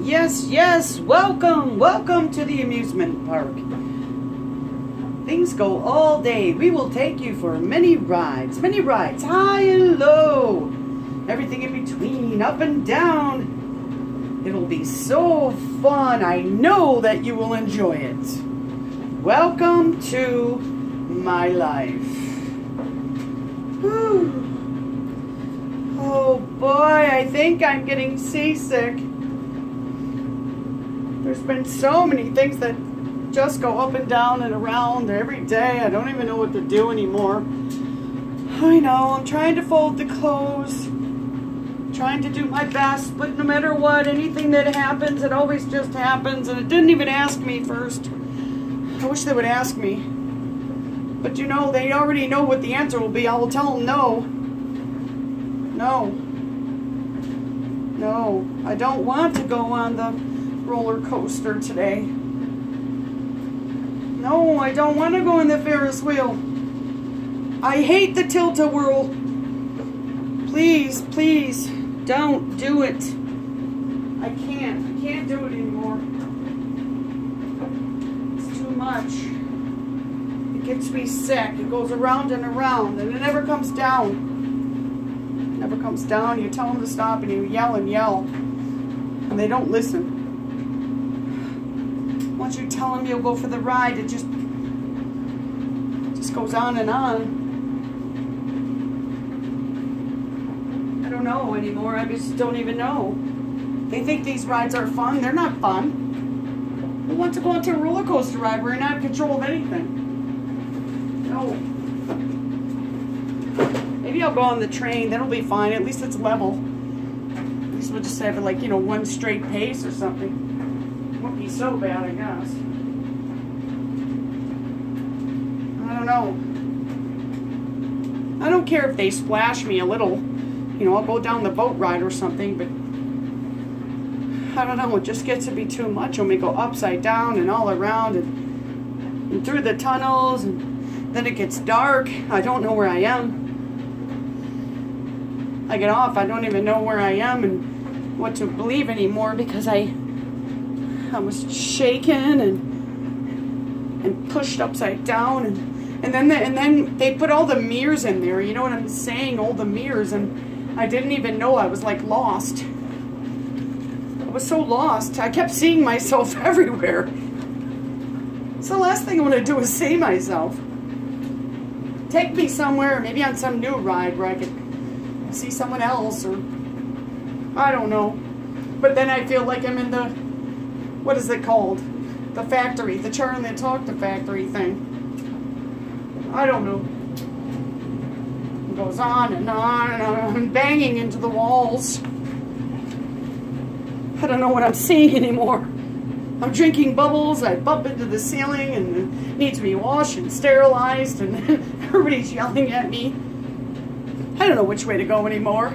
Yes, yes, welcome, welcome to the amusement park. Things go all day. We will take you for many rides, many rides, high and low, everything in between, up and down. It'll be so fun. I know that you will enjoy it. Welcome to my life. Whew. Oh boy, I think I'm getting seasick. There's been so many things that just go up and down and around every day. I don't even know what to do anymore. I know, I'm trying to fold the clothes, trying to do my best, but no matter what, anything that happens, it always just happens, and it didn't even ask me first. I wish they would ask me. But you know, they already know what the answer will be. I will tell them no. No. No, I don't want to go on the roller coaster today. No, I don't want to go on the Ferris wheel. I hate the tilt-a-whirl. Please, please, don't do it. I can't. I can't do it anymore. It's too much. It gets me sick. It goes around and around, and it never comes down. It never comes down. You tell them to stop, and you yell and yell, and they don't listen once you tell them you'll go for the ride, it just just goes on and on. I don't know anymore. I just don't even know. They think these rides are fun. They're not fun. Who wants to go onto a roller coaster ride where you're not in control of anything? No. Maybe I'll go on the train. That'll be fine. At least it's level. At least we'll just have it like, you know, one straight pace or something won't be so bad, I guess. I don't know. I don't care if they splash me a little. You know, I'll go down the boat ride or something, but I don't know. It just gets to be too much when we go upside down and all around and, and through the tunnels, and then it gets dark. I don't know where I am. I get off, I don't even know where I am and what to believe anymore because I I was shaken and and pushed upside down and and then the, and then they put all the mirrors in there. You know what I'm saying? All the mirrors and I didn't even know I was like lost. I was so lost. I kept seeing myself everywhere. So the last thing I want to do is see myself. Take me somewhere, maybe on some new ride where I could see someone else or I don't know. But then I feel like I'm in the what is it called? The factory, the Charlie and Chocolate factory thing. I don't know. It goes on and on and on, banging into the walls. I don't know what I'm seeing anymore. I'm drinking bubbles, I bump into the ceiling and it needs to be washed and sterilized and everybody's yelling at me. I don't know which way to go anymore.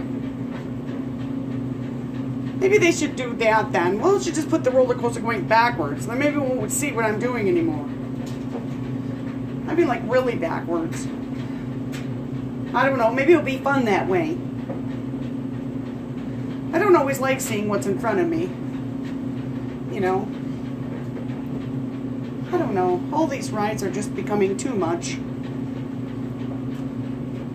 Maybe they should do that then. Well, they should just put the roller coaster going backwards. Then maybe we won't see what I'm doing anymore. I mean, like really backwards. I don't know. Maybe it'll be fun that way. I don't always like seeing what's in front of me. You know? I don't know. All these rides are just becoming too much.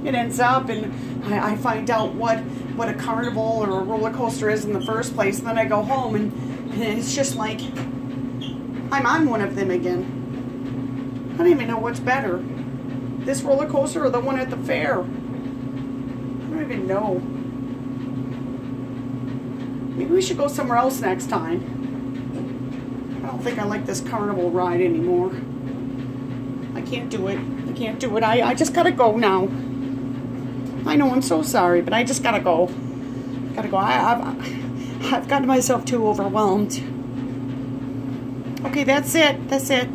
It ends up and I, I find out what what a carnival or a roller coaster is in the first place. And then I go home and, and it's just like I'm on one of them again. I don't even know what's better. This roller coaster or the one at the fair? I don't even know. Maybe we should go somewhere else next time. I don't think I like this carnival ride anymore. I can't do it. I can't do it. I, I just gotta go now. I know, I'm so sorry, but I just gotta go. Gotta go. I, have I've gotten myself too overwhelmed. Okay, that's it. That's it.